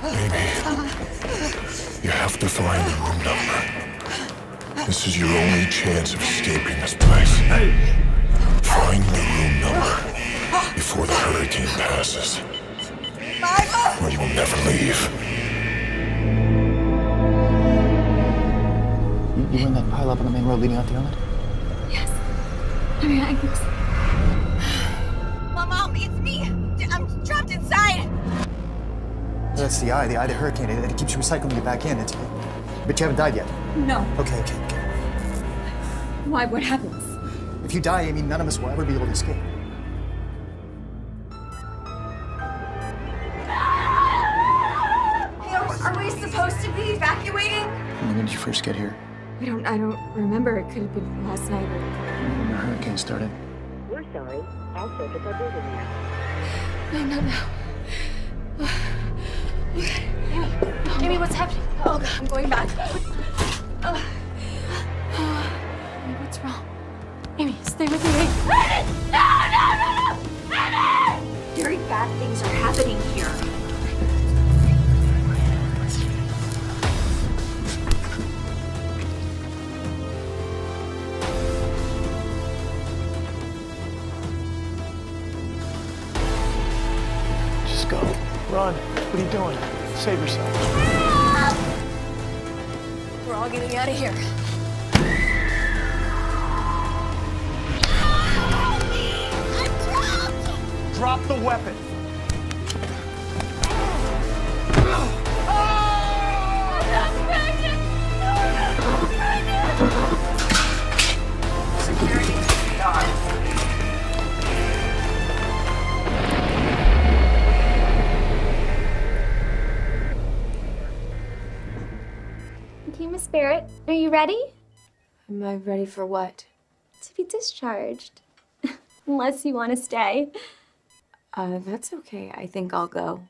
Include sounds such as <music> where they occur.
Baby, you have to find the room number. This is your only chance of escaping this place. Find the room number before the hurricane passes. Or you will never leave. You, you in that pile up on the main road leading out the island? Yes. I mean, I think so. Mom, Mom, it's me. That's the eye, the eye of the hurricane. It, it keeps recycling you back in. It's, but you haven't died yet. No. Okay, okay, okay. Why? What happens? If you die, I mean, none of us will ever be able to escape. Are, are we supposed to be evacuating? When did you first get here? I don't. I don't remember. It could have been last night or. When the hurricane started. We're sorry. All circuits are busy now. No, no, no. Happening? Oh, God, I'm going back. Oh. Amy, what's wrong? Amy, stay with me. Amy. Very bad things are happening here. Just go. Run. What are you doing? Save yourself. All getting out of here. Drop the weapon. Team of Spirit, are you ready? Am I ready for what? To be discharged. <laughs> Unless you want to stay. Uh, that's okay. I think I'll go.